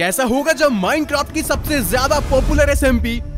कैसा होगा जब माइनक्राफ्ट की सबसे ज़्यादा पॉपुलर एस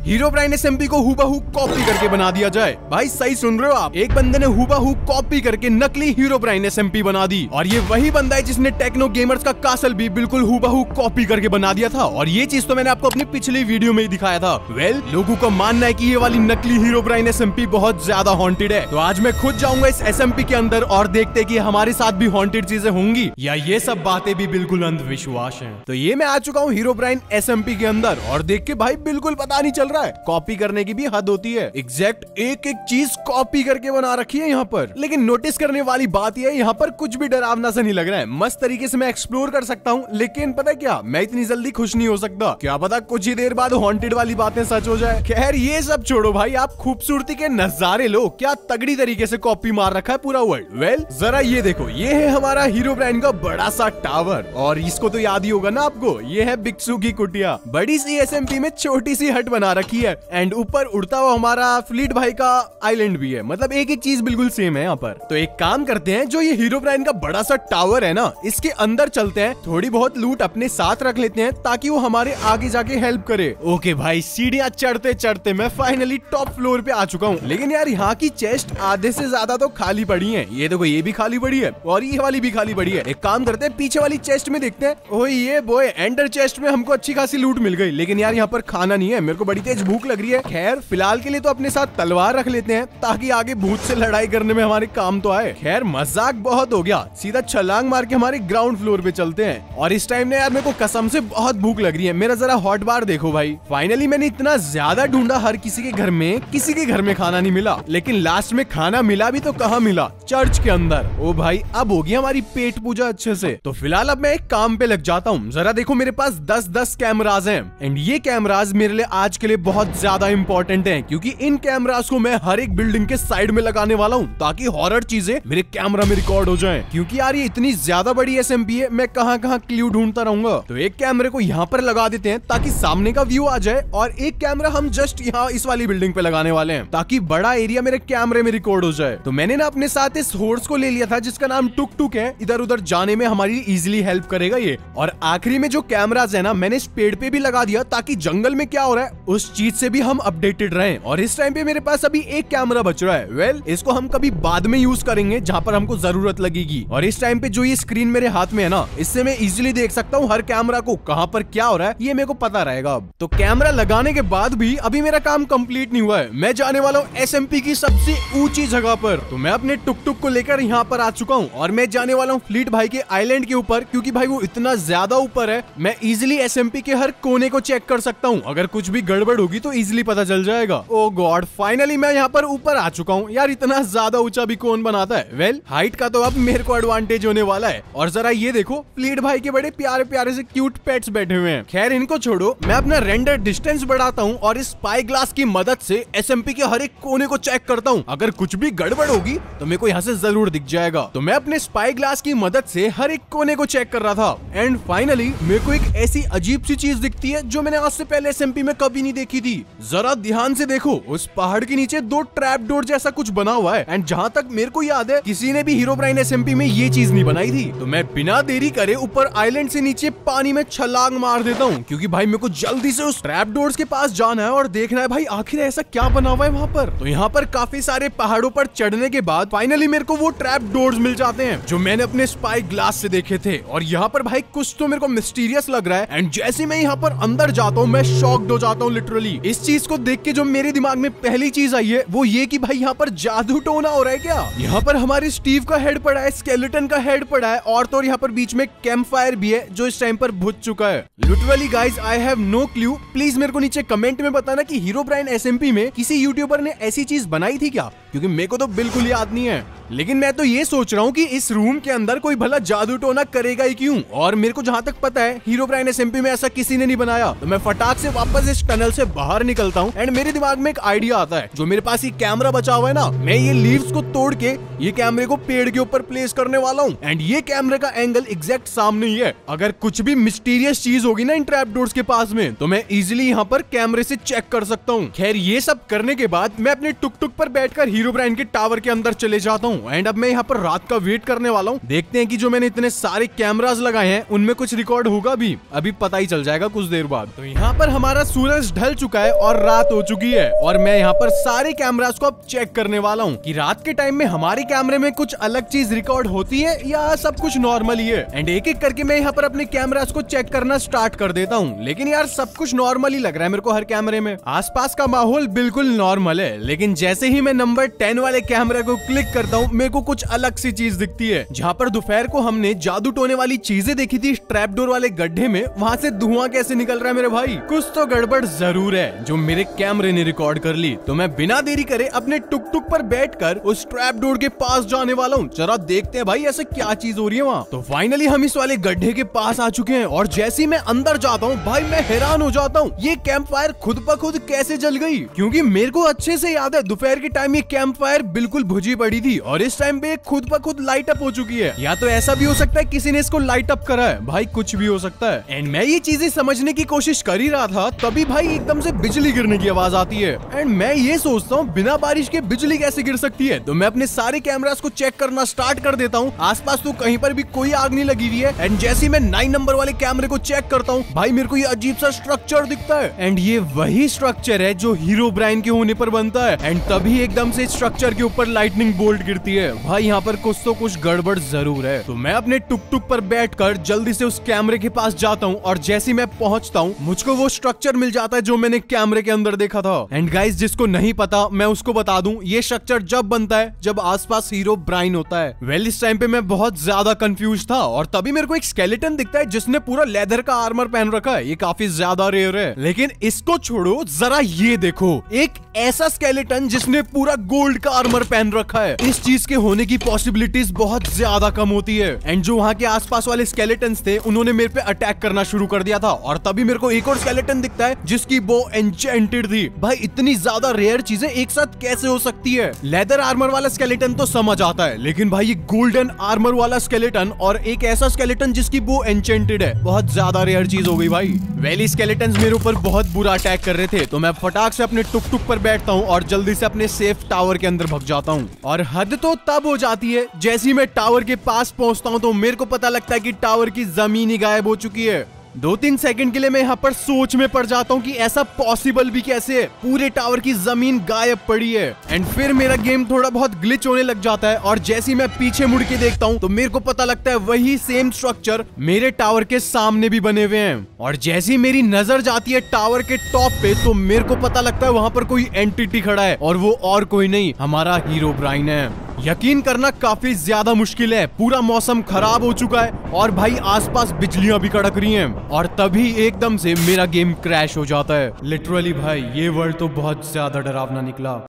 हीरो ब्राइन एसएमपी को हुबाहू कॉपी करके बना दिया जाए। भाई सही सुन रहे हो आप? एक बंदे ने हुबाहू कॉपी करके नकली हीरो ब्राइन एस बना दी। और ये वही बंदा है जिसने टेक्नो गेमर्स का कासल भी बिल्कुल हुबाहू कॉपी करके बना दिया था। और ये चीज़ तो मैंने आपको अपनी पिछली वीडियो में ही दिखाया था। वेल well, लोगों का मानना है की ये वाली नकली हीरो ब्राइन एस बहुत ज़्यादा हॉन्टेड है। तो आज मैं खुद जाऊँगा इस एसएमपी के अंदर और देखते की हमारे साथ भी हॉन्टेड चीज़ें होंगी या ये सब बातें भी बिल्कुल अंधविश्वास है। तो ये मैं आ चुका हूँ हीरो ब्राइन एस के अंदर। और देख के भाई बिल्कुल पता नहीं चल रहा है। कॉपी करने की भी हद होती है। एग्जैक्ट एक एक चीज़ कॉपी करके बना रखी है यहाँ पर। लेकिन नोटिस करने वाली बात यह है, यहाँ पर कुछ भी डरावना सा नहीं लग रहा है। मस्त तरीके से मैं एक्सप्लोर कर सकता हूँ, लेकिन पता क्या? मैं इतनी जल्दी खुश नहीं हो सकता। क्या पता कुछ ही देर बाद हॉन्टेड वाली बातें सच हो जाए। खैर, ये सब छोड़ो भाई, आप खूबसूरती के नजारे लो। क्या तगड़ी तरीके से कॉपी मार रखा है पूरा वर्ल्ड वेल जरा ये देखो, ये है हमारा हीरो ब्रांड का बड़ा सा टावर और इसको तो याद ही होगा ना आपको, ये है बिक्सू की कुटिया। बड़ी सी एस में छोटी सी हट बना रखी है। एंड ऊपर उड़ता हुआ हमारा फ्लीट भाई का आइलैंड भी है। मतलब एक एक चीज़ बिल्कुल सेम है यहाँ पर। तो एक काम करते हैं, जो ये हीरो ब्रांड का बड़ा सा टावर है ना, इसके अंदर चलते हैं। थोड़ी बहुत लूट अपने साथ रख लेते हैं, ताकि वो हमारे आगे जाके हेल्प करे। ओके भाई, सीढ़ियाँ चढ़ते चढ़ते मैं फाइनली टॉप फ्लोर पे आ चुका हूँ। लेकिन यार, यहाँ की चेस्ट आधे से ज़्यादा तो खाली पड़ी है। ये देखो, ये भी खाली पड़ी है, और ये वाली भी खाली पड़ी है। एक काम करते हैं, पीछे वाली चेस्ट में देखते हैं। ओ ये बोए एंडर चेस्ट में हमको अच्छी खासी लूट मिल गई। लेकिन यार, यहाँ पर खाना नहीं है। मेरे को बड़ी तेज भूख लग रही है। खैर, फ़िलहाल के लिए तो अपने साथ तलवार रख लेते हैं, ताकि आगे भूत से लड़ाई करने में हमारे काम तो आए। खैर, मज़ाक बहुत हो गया। सीधा छलांग मार के हमारे ग्राउंड फ्लोर पे चलते हैं। और इस टाइम ने यार मेरे को कसम से बहुत भूख लग रही है। मेरा जरा हॉट बार देखो भाई। फाइनली मैंने इतना ज़्यादा ढूंढा हर किसी के घर में, किसी के घर में खाना नहीं मिला। लेकिन लास्ट में खाना मिला भी तो कहाँ मिला? चर्च के अंदर। ओ भाई, अब होगी हमारी पेट पूजा अच्छे से। तो फ़िलहाल अब मैं एक काम पे लग जाता हूँ। जरा देखो मेरे पास दस दस कैमराज हैं। एंड ये कैमराज मेरे लिए आज के लिए बहुत ज़्यादा इंपॉर्टेंट है, क्योंकि इन कैमराज को मैं हर एक बिल्डिंग के साइड में लगाने वाला हूँ, ताकि हॉरर चीज़ें मेरे कैमरा में रिकॉर्ड हो जाएँ। क्योंकि यार ये इतनी ज़्यादा बड़ी एस है, मैं कहाँ कहाँ क्ल्यू ढूंढता रहूँगा। तो एक कैमरे को यहाँ पर लगा देते हैं, ताकि सामने का व्यू आ जाए, और एक कैमरा हम जस्ट यहाँ इस वाली बिल्डिंग पे लगाने वाले हैं, ताकि बड़ा एरिया मेरे कैमरे में रिकॉर्ड हो जाए। तो मैंने ना अपने साथ इस होर्स को ले लिया था, जिसका नाम टुक टुक है। इधर उधर जाने में हमारी इजिली हेल्प करेगा ये। और आखिरी में जो कैमराज है ना, मैंने इस पेड़ पे भी लगा दिया, ताकि जंगल में क्या हो रहा है, उस चीज़ से भी हम अपडेटेड रहे। और इस टाइम पे मेरे पास अभी एक कैमरा बच रहा है। वेल well, इसको हम कभी बाद में यूज़ करेंगे जहाँ पर हमको ज़रूरत लगेगी। और इस टाइम पे जो ये स्क्रीन मेरे हाथ में है ना इससे मैं इजिली देख सकता हूँ हर कैमरा को कहाँ पर क्या हो रहा है ये मेरे को पता रहेगा अब। तो कैमरा लगाने के बाद भी अभी मेरा काम कंप्लीट नहीं हुआ है। मैं जाने वाला हूँ एस की सबसे ऊँची जगह पर। तो मैं अपने टुक टुक को लेकर यहाँ पर आ चुका हूँ। और मैं जाने वाला हूँ फ्लीट भाई के आईलैंड के ऊपर क्योंकि भाई वो इतना ज़्यादा ऊपर है मैं इजिली एस के हर कोने को चेक कर सकता हूँ। अगर कुछ भी गड़बड़ होगी तो इजिली पता चल जाएगा। ओ गॉड फाइनली मैं यहाँ पर ऊपर आ चुका हूँ। यार इतना ज़्यादा ऊँचा भी कौन बनाता है? वेल well, हाइट का तो अब मेरे को एडवांटेज होने वाला है। और जरा ये देखो फ्लीट भाई के बड़े प्यारे प्यारे से क्यूट पेट्स बैठे हुए हैं। खैर इनको छोड़ो मैं अपना रेंडर डिस्टेंस बढ़ाता हूँ और इस स्पाई ग्लास की मदद से एस के हर एक कोने को चेक करता हूँ। अगर कुछ भी गड़बड़ होगी तो मेरे को यहाँ से ज़रूर दिख जाएगा। तो मैं अपने स्पाई ग्लास की मदद से हर एक कोने को चेक कर रहा था। एंड फाइनली मेरे को एक ऐसी अजीब सी चीज़ दिखती है जो मैंने आज से पहले एसएमपी में कभी नहीं देखी। थी। जरा ध्यान से देखो, उस पहाड़ के नीचे दो ट्रैप डोर जैसा कुछ बना हुआ है। एंड जहाँ तक मेरे को याद है, किसी ने भी हीरो ब्राइन एस में ये चीज़ नहीं बनाई थी। तो मैं बिना देरी करे ऊपर आइलैंड से नीचे पानी में छलांग मार देता हूँ। क्योंकि भाई मेरे को जल्दी से उस ट्रैप डोर्स के पास जाना है और देखना है, भाई आखिर ऐसा क्या बना हुआ है वहाँ पर? तो यहाँ पर काफ़ी सारे पहाड़ों पर चढ़ने के बाद फाइनली मेरे को वो ट्रैप डोर्स मिल जाते हैं, जो मैंने अपने स्पाई ग्लास से देखे थे। और यहाँ पर भाई कुछ तो मेरे को मिस्टीरियस लग रहा है। एंड जैसे मैं यहाँ पर अंदर जाता हूँ, मैं शॉक्ड हो जाता हूँ लिटरली इस चीज़ को देख के जो मेरे दिमाग में पहली चीज़ आई है, वो ये कि भाई यहाँ पर जादू टोना हो रहा है क्या? यहाँ पर हमारे स्टीव का हेड पड़ा है, स्केलेटन का हेड पड़ा है, और तो यहाँ पर बीच में कैंप फायर भी है, जो इस टाइम पर भुज चुका है। Literally guys I have no clue please मेरे को नीचे कमेंट में बताना की हीरो ब्राइन एस में किसी यूट्यूबर ने ऐसी चीज़ बनाई थी क्या? क्योंकि मेरे को तो बिल्कुल याद नहीं है। लेकिन मैं तो ये सोच रहा हूँ कि इस रूम के अंदर कोई भला जादू टोना करेगा ही क्यों? और मेरे को जहाँ तक पता है हीरो ब्राइन एस में ऐसा किसी ने नहीं बनाया। तो मैं फटाक से वापस इस टनल से बाहर निकलता हूँ। एंड मेरे दिमाग में एक आइडिया आता है, जो मेरे पास ये कैमरा बचा हुआ है ना, मैं ये लीव्स को तोड़ के ये कैमरे को पेड़ के ऊपर प्लेस करने वाला हूँ। एंड ये कैमरे का एंगल एग्जैक्ट सामने ही है। अगर कुछ भी मिस्टीरियस चीज़ होगी ना इन ट्रैप डोर्स के पास में तो मैं इजिली यहाँ पर कैमरे से चेक कर सकता हूँ। खैर, ये सब करने के बाद मैं अपने टुक टुक पर बैठकर हीरो ब्राइन के टावर के अंदर चले जाता हूँ। हूँ। एंड अब मैं यहाँ पर रात का वेट करने वाला हूँ। देखते हैं कि जो मैंने इतने सारे कैमराज लगाए हैं, उनमें कुछ रिकॉर्ड होगा भी। अभी पता ही चल जाएगा कुछ देर बाद। तो यहाँ पर हमारा सूरज ढल चुका है और रात हो चुकी है। और मैं यहाँ पर सारे कैमराज को अब चेक करने वाला हूँ की रात के टाइम में हमारे कैमरे में कुछ अलग चीज़ रिकॉर्ड होती है या सब कुछ नॉर्मल ही है। एंड एक एक करके मैं यहाँ पर अपने कैमराज को चेक करना स्टार्ट कर देता हूँ। लेकिन यार सब कुछ नॉर्मल ही लग रहा है मेरे को हर कैमरे में। आसपास का माहौल बिल्कुल नॉर्मल है। लेकिन जैसे ही मैं नंबर टेन वाले कैमरे को क्लिक करता हूँ मेरे को कुछ अलग सी चीज़ दिखती है। जहाँ पर दोपहर को हमने जादू टोने वाली चीज़ें देखी थी ट्रैप डोर वाले गड्ढे में, वहाँ से धुआँ कैसे निकल रहा है मेरे भाई? कुछ तो गड़बड़ ज़रूर है, जो मेरे कैमरे ने रिकॉर्ड कर ली। तो मैं बिना देरी करे अपने टुक टुक पर बैठ कर उस ट्रैप डोर के पास जाने वाला हूँ। जरा देखते हैं भाई, ऐसे क्या चीज़ हो रही है वहाँ? तो फाइनली हम इस वाले गड्ढे के पास आ चुके हैं, और जैसे ही मैं अंदर जाता हूँ, भाई मैं हैरान हो जाता हूँ, ये कैंप फायर खुद ब खुद कैसे जल गई? क्योंकि मेरे को अच्छे से याद है, दोपहर के टाइम ये कैंप फायर बिल्कुल भुजी पड़ी थी और इस टाइम पे खुद ब खुद लाइट अप हो चुकी है। या तो ऐसा भी हो सकता है किसी ने इसको लाइट अप करा है। भाई, कुछ भी हो सकता है। एंड मैं ये चीज़ें समझने की कोशिश कर ही रहा था, तभी भाई एकदम से बिजली गिरने की आवाज़ आती है। एंड मैं ये सोचता हूँ, बिना बारिश के बिजली कैसे गिर सकती है? तो मैं अपने सारे कैमरास को चेक करना स्टार्ट कर देता हूँ। आसपास तो कहीं पर भी कोई आग नहीं लगी हुई है। एंड जैसे मैं नाइन नंबर वाले कैमरे को चेक करता हूँ, भाई, मेरे को ये अजीब सा स्ट्रक्चर दिखता है। एंड ये वही स्ट्रक्चर है जो हीरो ब्राइन के होने पर बनता है। एंड तभी एकदम से स्ट्रक्चर के ऊपर लाइटनिंग बोल्ट गिरती है। भाई, यहाँ पर कुछ तो कुछ गड़बड़ ज़रूर है। तो मैं अपने टुक टुक पर बैठ कर जल्दी से उस कैमरे के पास जाता हूँ और जैसे मैं पहुँचता हूँ, मुझको वो स्ट्रक्चर मिल जाता है जो मैंने कैमरे के अंदर देखा था। एंड गाइस जिसको नहीं पता, मैं उसको बता दूँ, ये स्ट्रक्चर जब बनता है, जब आसपास हीरो ब्राइन होता है। वेल इस टाइम पे मैं बहुत ज़्यादा कंफ्यूज था और तभी मेरे को एक स्केलेटन दिखता है जिसने पूरा लेदर का आर्मर पहन रखा है। ये काफ़ी ज़्यादा रेयर है। लेकिन इसको छोड़ो, जरा ये देखो, एक ऐसा स्केलेटन जिसने पूरा गोल्ड का आर्मर पहन रखा है। इस चीज़ के होने की पॉसिबिलिटीज बहुत ज़्यादा कम होती है। एंड जो वहाँ के आसपास वाले स्केलेटन थे, उन्होंने मेरे पे अटैक करना शुरू कर दिया था। और तभी मेरे को एक और स्केलेटन दिखता है, जिसकी वो एंचेंटेड थी। भाई, इतनी ज़्यादा रेयर चीज़ें एक साथ कैसे हो सकती है? लेदर आर्मर वाला स्केलेटन तो समझ आता है, लेकिन भाई, ये गोल्डन आर्मर वाला स्केलेटन और एक ऐसा स्केलेटन जिसकी वो एंचेंटेड है, बहुत ज़्यादा रेयर चीज़ हो गई भाई। वैली स्केलेटन मेरे ऊपर बहुत बुरा अटैक कर रहे थे तो मैं फटाक से अपने टुक टुक पर बैठता हूँ और जल्दी से अपने सेफ़ टावर के अंदर भग जाता हूँ। और हद तो तब हो जाती है। जैसे मैं टावर के पास पहुँचता हूँ तो मेरे को पता लगता है कि टावर की ज़मीन ही गायब हो चुकी है। दो तीन सेकंड के लिए मैं यहाँ पर सोच में पड़ जाता हूँ कि ऐसा पॉसिबल भी कैसे है। पूरे टावर की ज़मीन गायब पड़ी है। एंड फिर मेरा गेम थोड़ा बहुत ग्लिच होने लग जाता है और जैसे मैं पीछे मुड़ के देखता हूँ तो मेरे को पता लगता है वही सेम स्ट्रक्चर मेरे टावर के सामने भी बने हुए हैं। और जैसी मेरी नज़र जाती है टावर के टॉप पे तो मेरे को पता लगता है वहाँ पर कोई एंटिटी खड़ा है और वो और कोई नहीं, हमारा हीरो ब्राइन है। यकीन करना काफ़ी ज़्यादा मुश्किल है। पूरा मौसम खराब हो चुका है और भाई आसपास बिजलियाँ भी कड़क रही हैं और तभी एकदम से मेरा गेम क्रैश हो जाता है। लिटरली भाई, ये वर्ल्ड तो बहुत ज़्यादा डरावना निकला।